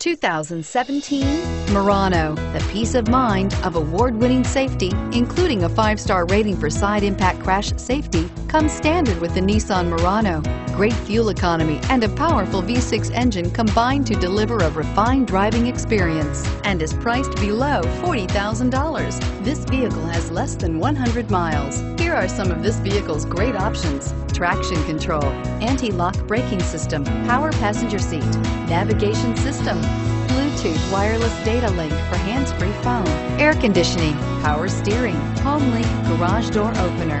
2017 Murano. The peace of mind of award-winning safety, including a five-star rating for side impact crash safety, comes standard with the Nissan Murano. Great fuel economy and a powerful V6 engine combine to deliver a refined driving experience and is priced below $40,000. This vehicle has less than 100 miles. Here are some of this vehicle's great options. Traction control, anti-lock braking system, power passenger seat, navigation system, Bluetooth wireless data link for hands-free phone, air conditioning, power steering, home link garage door opener,